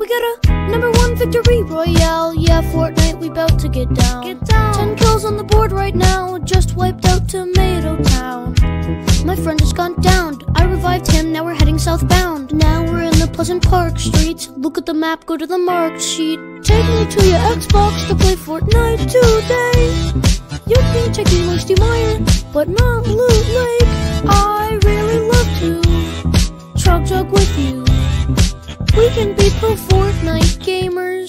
We got a number one victory royale. Yeah, Fortnite, we bout to get down. Get down. Ten kills on the board right now. Just wiped out Tomato Town. My friend has gone down. I revived him. Now we're heading southbound. Now we're in the Pleasant Park streets. Look at the map. Go to the marked sheet. Take me to your Xbox to play Fortnite today. You can check me Moisty Mire, but not Loot Lake. I really love to chug jug with you. We can be pro Fortnite gamers.